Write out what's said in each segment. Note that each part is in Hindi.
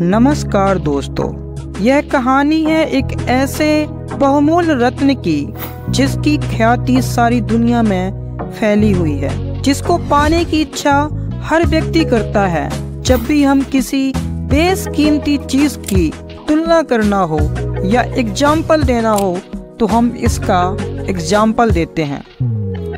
नमस्कार दोस्तों, यह कहानी है एक ऐसे बहुमूल्य रत्न की, जिसकी ख्याति सारी दुनिया में फैली हुई है, जिसको पाने की इच्छा हर व्यक्ति करता है। जब भी हम किसी बेसकीमती चीज़ की तुलना करना हो या एग्ज़ाम्पल देना हो तो हम इसका एग्ज़ाम्पल देते हैं।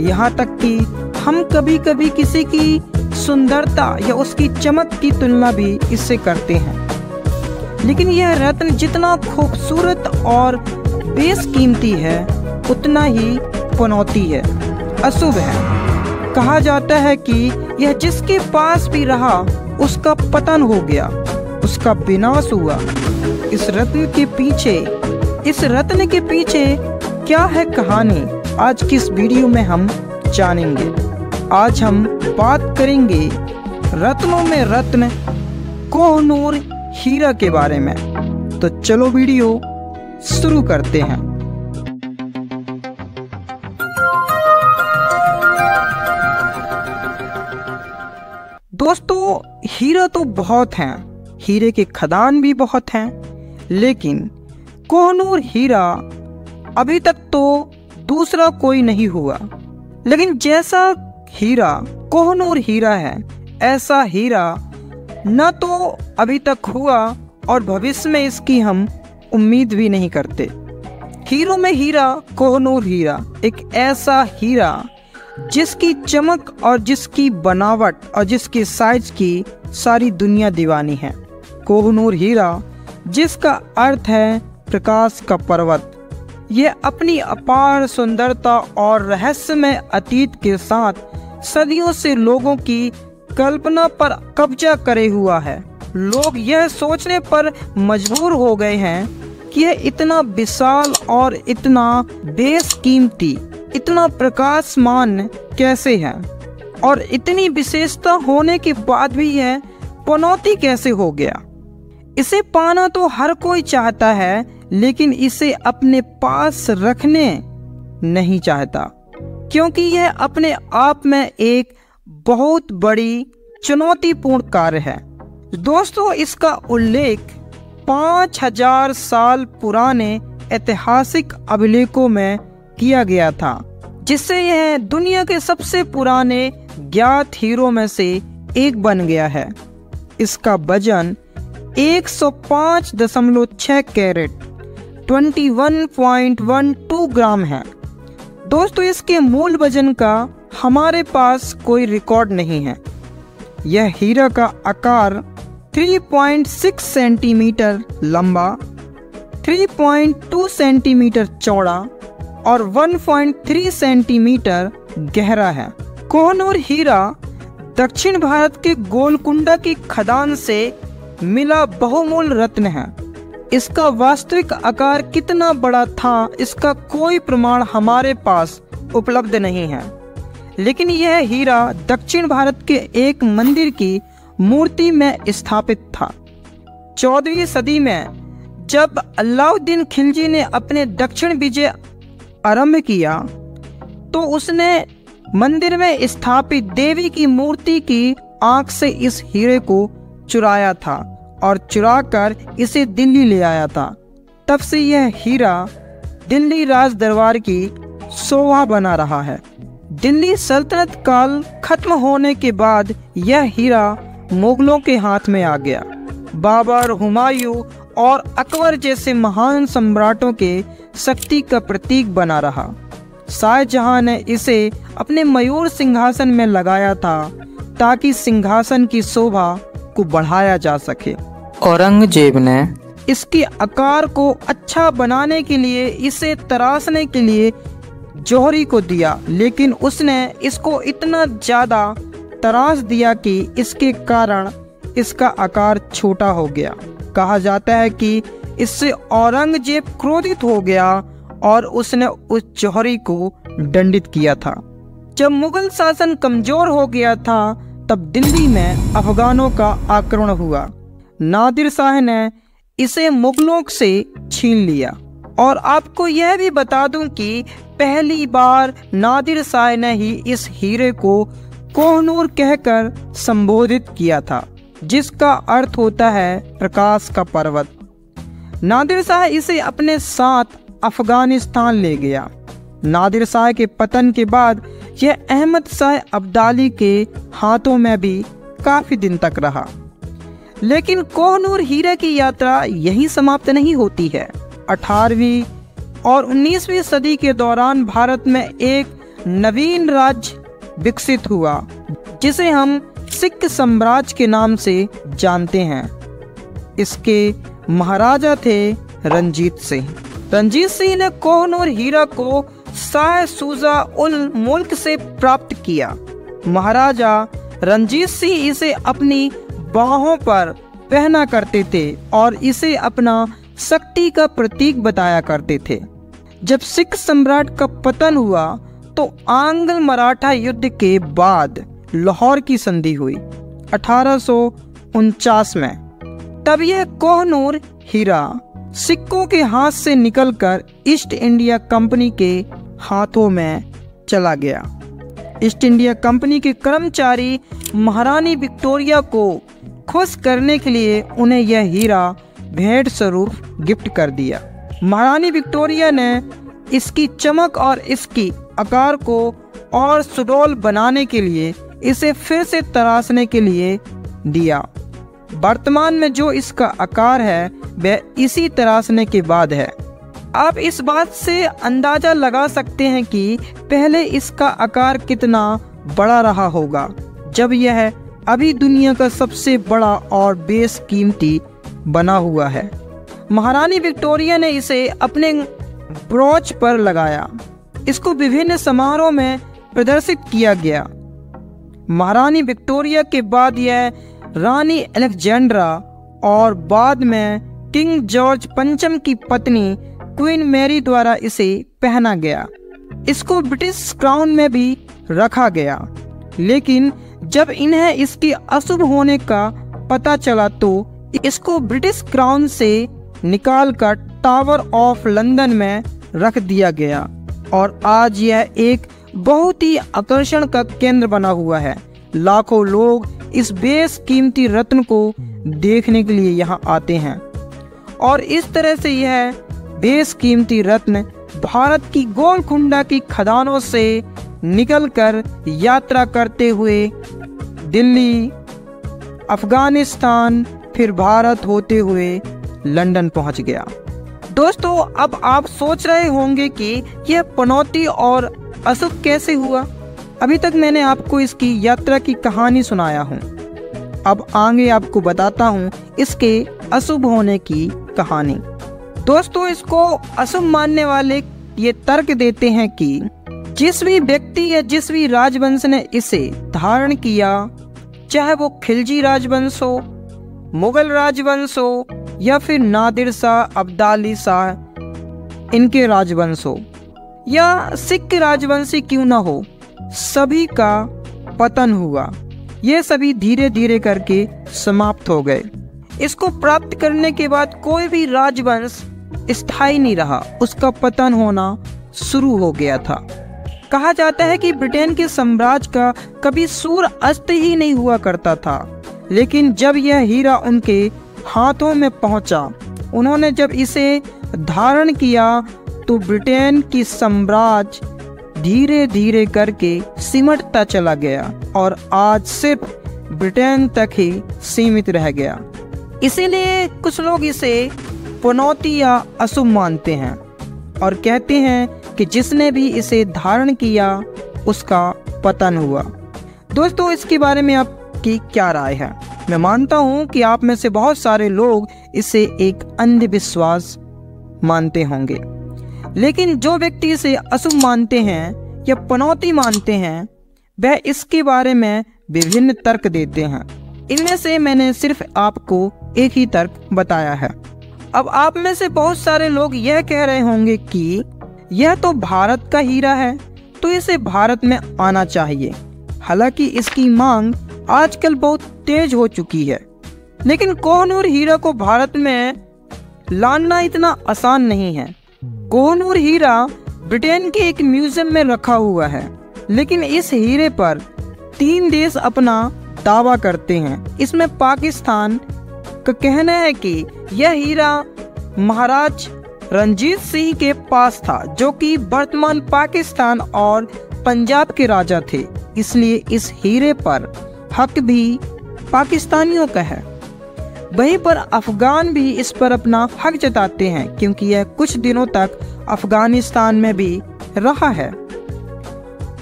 यहाँ तक कि हम कभी कभी किसी की सुंदरता या उसकी चमक की तुलना भी इससे करते हैं। लेकिन यह रत्न जितना खूबसूरत और बेसकीमती है, उतना ही पनौती है। अशुभ है। कहा जाता है कि यह जिसके पास भी रहा, उसका पतन हो गया, उसका विनाश हुआ। इस रत्न के पीछे, इस रत्न के पीछे क्या है कहानी, आज की इस वीडियो में हम जानेंगे। आज हम बात करेंगे रत्नों में रत्न कोहनूर हीरा के बारे में। तो चलो वीडियो शुरू करते हैं। दोस्तों, हीरा तो बहुत हैं। हीरे के खदान भी बहुत हैं। लेकिन कोहनूर हीरा अभी तक तो दूसरा कोई नहीं हुआ। लेकिन जैसा हीरा, कोहनूर हीरा है, ऐसा हीरा न तो अभी तक हुआ और भविष्य में इसकी हम उम्मीद भी नहीं करते। हीरो में हीरा, कोहनूर हीरा, एक ऐसा हीरा जिसकी चमक और जिसकी बनावट और जिसकी साइज़ की सारी दुनिया दीवानी है। कोहनूर हीरा, जिसका अर्थ है प्रकाश का पर्वत यह अपनी अपार सुंदरता और रहस्यमय अतीत के साथ सदियों से लोगों की कल्पना पर कब्जा करे हुआ है। लोग यह सोचने पर मजबूर हो गए हैं कि यह इतना विशाल और इतना बेसकीमती इतना प्रकाशमान कैसे है? और इतनी विशेषता होने के बाद भी यह पनौती कैसे हो गया? इसे पाना तो हर कोई चाहता है, लेकिन इसे अपने पास रखने नहीं चाहता, क्योंकि यह अपने आप में एक बहुत बड़ी चुनौतीपूर्ण कार्य है। दोस्तों, इसका उल्लेख पाँच हज़ार साल पुराने ऐतिहासिक अभिलेखों में किया गया था, जिससे यह दुनिया के सबसे पुराने ज्ञात हीरो में से एक बन गया है। इसका वज़न 105.6 कैरेट 21.12 ग्राम है। दोस्तों, इसके मूल वज़न का हमारे पास कोई रिकॉर्ड नहीं है। यह हीरा का आकार 3.6 सेंटीमीटर लंबा 3.2 सेंटीमीटर चौड़ा और 1.3 सेंटीमीटर गहरा है। कोहनूर हीरा दक्षिण भारत के गोलकुंडा की खदान से मिला बहुमूल्य रत्न है। इसका वास्तविक आकार कितना बड़ा था, इसका कोई प्रमाण हमारे पास उपलब्ध नहीं है। लेकिन यह हीरा दक्षिण भारत के एक मंदिर की मूर्ति में स्थापित था। चौदहवीं सदी में, जब अलाउद्दीन खिलजी ने अपने दक्षिण विजय आरंभ किया तो उसने मंदिर में स्थापित देवी की मूर्ति की आँख से इस हीरे को चुराया था और चुरा कर इसे दिल्ली ले आया था। तब से यह हीरा दिल्ली राज दरबार की शोभा बना रहा है। दिल्ली सल्तनत काल खत्म होने के बाद यह हीरा मुगलों के हाथ में आ गया। बाबर हुमायूं और अकबर जैसे महान सम्राटों के शक्ति का प्रतीक बना रहा। शाहजहां ने इसे अपने मयूर सिंहासन में लगाया था ताकि सिंहासन की शोभा को बढ़ाया जा सके। औरंगज़ेब ने इसके आकार को अच्छा बनाने के लिए, इसे तराशने के लिए जौहरी को दिया, लेकिन उसने इसको इतना ज़्यादा तराश दिया कि इसके कारण इसका आकार छोटा हो गया। कहा जाता है कि इससे औरंगज़ेब क्रोधित हो गया और उसने उस जौहरी को दंडित किया था। जब मुगल शासन कमज़ोर हो गया था, तब दिल्ली में अफगानों का आक्रमण हुआ। नादिर शाह ने इसे मुगलों से छीन लिया। और आपको यह भी बता दूँ कि पहली बार नादिर शाह ने ही इस हीरे को कोहनूर कहकर संबोधित किया था, जिसका अर्थ होता है प्रकाश का पर्वत। नादिर शाह इसे अपने साथ अफ़गानिस्तान ले गया। नादिर शाह के पतन के बाद यह अहमद शाह अब्दाली के हाथों में भी काफ़ी दिन तक रहा। लेकिन कोहनूर हीरे की यात्रा यही समाप्त नहीं होती है। 18वीं और 19वीं सदी के दौरान भारत में एक नवीन राज्य विकसित हुआ, जिसे हम सिख साम्राज्य के नाम से जानते हैं। इसके महाराजा थे रंजीत सिंह। रंजीत सिंह ने कोहनूर हीरा को शाह सूजा उल मुल्क से प्राप्त किया। महाराजा रंजीत सिंह इसे अपनी बाहों पर पहना करते थे और इसे अपना शक्ति का प्रतीक बताया करते थे। जब सिख सम्राट का पतन हुआ तो आंग्ल मराठा युद्ध के बाद लाहौर की संधि हुई, अठारह में। तब यह कोहनूर हीरा सिक्कों के हाथ से निकलकर ईस्ट इंडिया कंपनी के हाथों में चला गया। ईस्ट इंडिया कंपनी के कर्मचारी महारानी विक्टोरिया को खुश करने के लिए उन्हें यह हीरा भेंट स्वरूप गिफ्ट कर दिया। महारानी विक्टोरिया ने इसकी चमक और इसकी आकार को और सुडोल बनाने के लिए इसे फिर से तराशने के लिए दिया। वर्तमान में जो इसका आकार है, वह इसी तराशने के बाद है। आप इस बात से अंदाज़ा लगा सकते हैं कि पहले इसका आकार कितना बड़ा रहा होगा, जब यह अभी दुनिया का सबसे बड़ा और बेस कीमती बना हुआ है। महारानी विक्टोरिया ने इसे अपने ब्रोच पर लगाया। इसको विभिन्न समारोह में प्रदर्शित किया गया। महारानी विक्टोरिया के बाद यह रानी अलेक्जेंड्रा और बाद में किंग जॉर्ज पंचम की पत्नी क्वीन मैरी द्वारा इसे पहना गया। इसको ब्रिटिश क्राउन में भी रखा गया। लेकिन जब इन्हें इसकी अशुभ होने का पता चला तो इसको ब्रिटिश क्राउन से निकालकर टावर ऑफ़ लंदन में रख दिया गया। और आज यह एक बहुत ही आकर्षण का केंद्र बना हुआ है। लाखों लोग इस बेस कीमती रत्न को देखने के लिए यहाँ आते हैं। और इस तरह से यह बेस कीमती रत्न भारत की गोलकुंडा की खदानों से निकलकर यात्रा करते हुए दिल्ली, अफ़गानिस्तान फिर भारत होते हुए लंदन पहुँच गया। दोस्तों, अब आप सोच रहे होंगे कि यह पनौती और अशुभ कैसे हुआ? अभी तक मैंने आपको इसकी यात्रा की कहानी सुनाया हूँ। अब आगे आपको बताता हूँ इसके अशुभ होने की कहानी। दोस्तों, इसको अशुभ मानने वाले ये तर्क देते हैं कि जिस भी व्यक्ति या जिस भी राजवंश ने इसे धारण किया, चाहे वो खिलजी राजवंश हो मुगल राजवंश हो या फिर नादिर शाह, अब्दाली शाह, इनके राजवंश। हो या सिख राजवंशी क्यों ना हो, सभी का पतन हुआ। ये सभी धीरे धीरे करके समाप्त हो गए। इसको प्राप्त करने के बाद कोई भी राजवंश स्थायी नहीं रहा। उसका पतन होना शुरू हो गया था। कहा जाता है कि ब्रिटेन के साम्राज्य का कभी सूर अस्त ही नहीं हुआ करता था। लेकिन जब यह हीरा उनके हाथों में पहुँचा, उन्होंने जब इसे धारण किया तो ब्रिटेन की साम्राज्य धीरे धीरे करके सिमटता चला गया और आज सिर्फ़ ब्रिटेन तक ही सीमित रह गया। इसीलिए कुछ लोग इसे पुनौती या अशुभ मानते हैं और कहते हैं कि जिसने भी इसे धारण किया, उसका पतन हुआ। दोस्तों, इसके बारे में आपकी क्या राय है? मैं मानता हूँ कि आप में से बहुत सारे लोग इसे एक अंधविश्वास मानते होंगे। लेकिन जो व्यक्ति इसे अशुभ मानते हैं या पनौती मानते हैं, वह इसके बारे में विभिन्न तर्क देते हैं। इनमें से मैंने सिर्फ़ आपको एक ही तर्क बताया है। अब आप में से बहुत सारे लोग यह कह रहे होंगे कि यह तो भारत का हीरा है तो इसे भारत में आना चाहिए। हालाँकि इसकी मांग आजकल बहुत तेज हो चुकी है। लेकिन कोहनूर हीरा को भारत में लाना इतना आसान नहीं है। कोहनूर हीरा ब्रिटेन के एक म्यूज़ियम में रखा हुआ है, लेकिन इस हीरे पर तीन देश अपना दावा करते हैं। इसमें पाकिस्तान का कहना है कि यह हीरा महाराज रंजीत सिंह के पास था, जो कि वर्तमान पाकिस्तान और पंजाब के राजा थे। इसलिए इस हीरे पर हक भी पाकिस्तानियों का है। वहीं पर अफगान भी इस पर अपना हक जताते हैं, क्योंकि यह कुछ दिनों तक अफ़गानिस्तान में भी रहा है।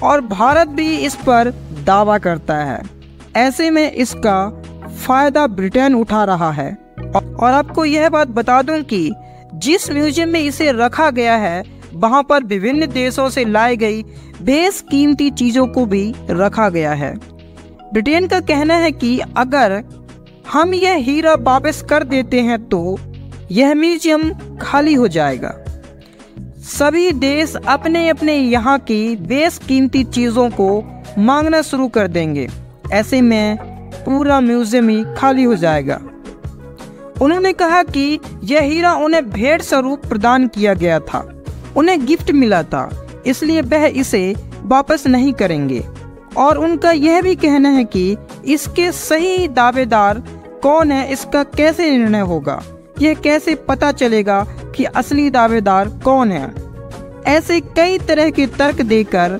और भारत भी इस पर दावा करता है। ऐसे में इसका फ़ायदा ब्रिटेन उठा रहा है। और आपको यह बात बता दूँ कि जिस म्यूज़ियम में इसे रखा गया है, वहाँ पर विभिन्न देशों से लाई गई बेस कीमती चीज़ों को भी रखा गया है। ब्रिटेन का कहना है कि अगर हम यह हीरा वापस कर देते हैं तो यह म्यूज़ियम खाली हो जाएगा। सभी देश अपने अपने यहाँ की बेस कीमती चीज़ों को मांगना शुरू कर देंगे। ऐसे में पूरा म्यूज़ियम ही खाली हो जाएगा। उन्होंने कहा कि यह हीरा उन्हें भेंट स्वरूप प्रदान किया गया था। उन्हें गिफ्ट मिला था, इसलिए वह इसे वापस नहीं करेंगे। और उनका यह भी कहना है कि इसके सही दावेदार कौन है, इसका कैसे निर्णय होगा? यह कैसे पता चलेगा कि असली दावेदार कौन है? ऐसे कई तरह के तर्क देकर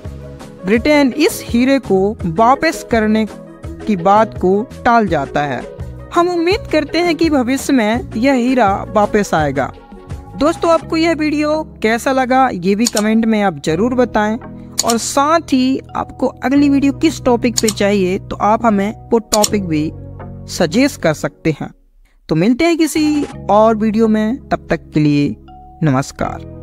ब्रिटेन इस हीरे को वापस करने की बात को टाल जाता है। हम उम्मीद करते हैं कि भविष्य में यह हीरा वापस आएगा। दोस्तों, आपको यह वीडियो कैसा लगा, ये भी कमेंट में आप ज़रूर बताएँ। और साथ ही आपको अगली वीडियो किस टॉपिक पे चाहिए तो आप हमें वो टॉपिक भी सजेस्ट कर सकते हैं। तो मिलते हैं किसी और वीडियो में, तब तक के लिए नमस्कार।